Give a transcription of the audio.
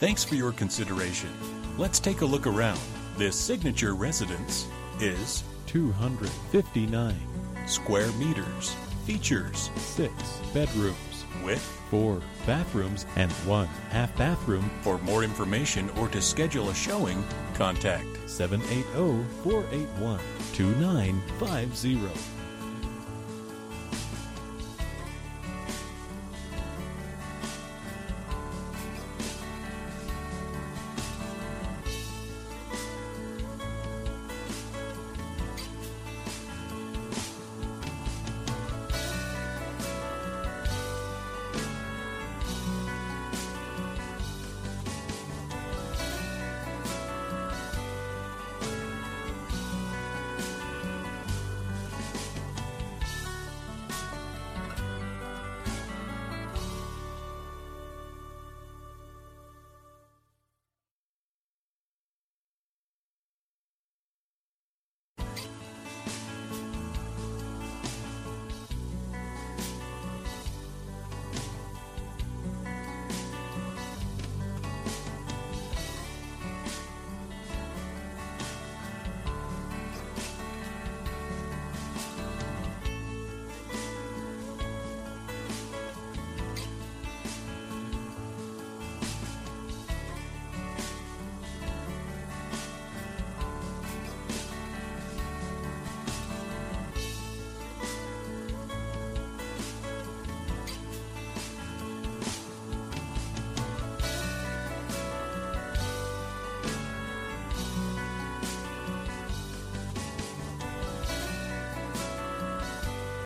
Thanks for your consideration. Let's take a look around. This signature residence is 259. square meters. Features Six bedrooms, with four bathrooms, and one half bathroom. For more information or to schedule a showing, contact 780 481 2950.